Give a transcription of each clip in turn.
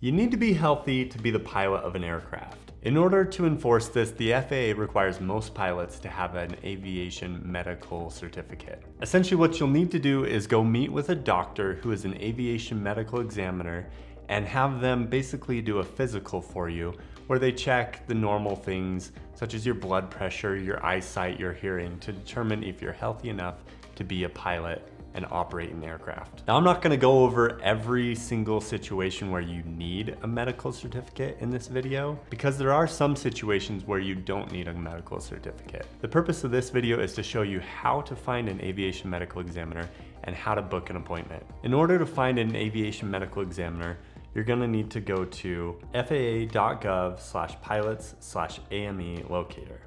You need to be healthy to be the pilot of an aircraft. In order to enforce this, the FAA requires most pilots to have an aviation medical certificate. Essentially what you'll need to do is go meet with a doctor who is an aviation medical examiner and have them basically do a physical for you where they check the normal things such as your blood pressure, your eyesight, your hearing to determine if you're healthy enough to be a pilot and operate an aircraft. Now I'm not gonna go over every single situation where you need a medical certificate in this video because there are some situations where you don't need a medical certificate. The purpose of this video is to show you how to find an aviation medical examiner and how to book an appointment. In order to find an aviation medical examiner, you're gonna need to go to faa.gov slash pilots slash AME locator.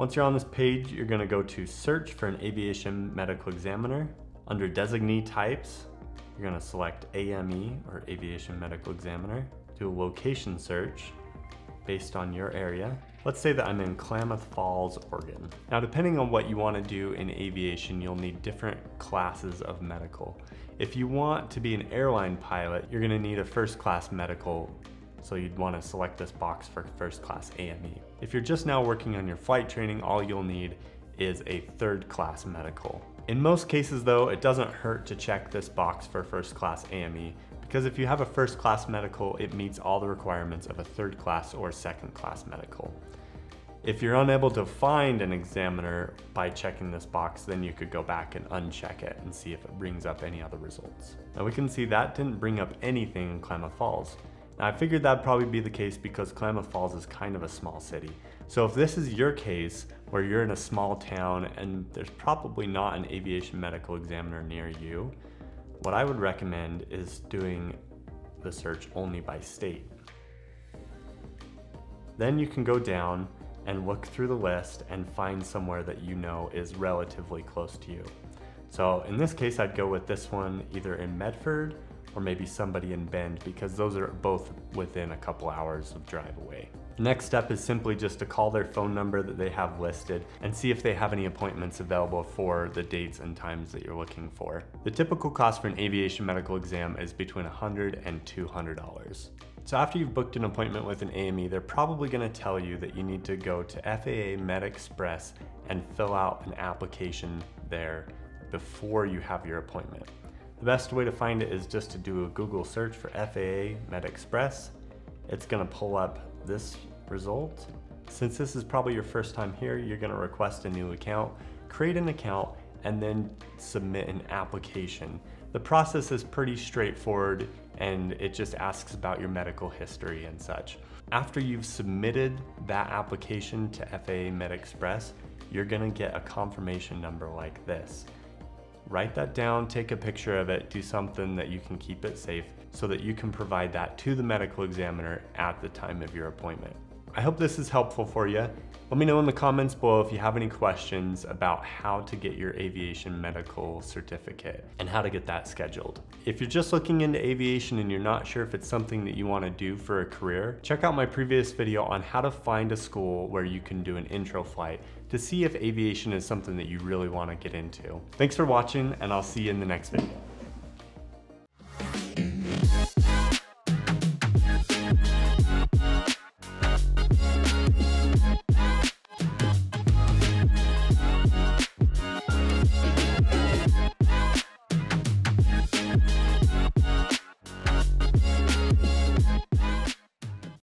Once you're on this page, you're gonna go to search for an aviation medical examiner. Under designee types, you're gonna select AME or aviation medical examiner. Do a location search based on your area. Let's say that I'm in Klamath Falls, Oregon. Now, depending on what you wanna do in aviation, you'll need different classes of medical. If you want to be an airline pilot, you're gonna need a first class medical so you'd want to select this box for first class AME. If you're just now working on your flight training, all you'll need is a third class medical. In most cases though, it doesn't hurt to check this box for first class AME because if you have a first class medical, it meets all the requirements of a third class or second class medical. If you're unable to find an examiner by checking this box, then you could go back and uncheck it and see if it brings up any other results. Now we can see that didn't bring up anything in Klamath Falls. Now I figured that'd probably be the case because Klamath Falls is kind of a small city. So if this is your case, where you're in a small town and there's probably not an aviation medical examiner near you, what I would recommend is doing the search only by state. Then you can go down and look through the list and find somewhere that you know is relatively close to you. So in this case, I'd go with this one either in Medford or maybe somebody in Bend because those are both within a couple hours of drive away. Next step is simply just to call their phone number that they have listed and see if they have any appointments available for the dates and times that you're looking for. The typical cost for an aviation medical exam is between $100 and $200. So after you've booked an appointment with an AME, they're probably gonna tell you that you need to go to FAA MedExpress and fill out an application there before you have your appointment. The best way to find it is just to do a Google search for FAA MedExpress. It's gonna pull up this result. Since this is probably your first time here, you're gonna request a new account, create an account, and then submit an application. The process is pretty straightforward and it just asks about your medical history and such. After you've submitted that application to FAA MedExpress, you're gonna get a confirmation number like this write that down, take a picture of it, do something that you can keep it safe so that you can provide that to the medical examiner at the time of your appointment. I hope this is helpful for you. Let me know in the comments below if you have any questions about how to get your aviation medical certificate and how to get that scheduled. If you're just looking into aviation and you're not sure if it's something that you want to do for a career, check out my previous video on how to find a school where you can do an intro flight to see if aviation is something that you really want to get into. Thanks for watching and I'll see you in the next video.